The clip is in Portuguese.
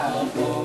Tá Amor.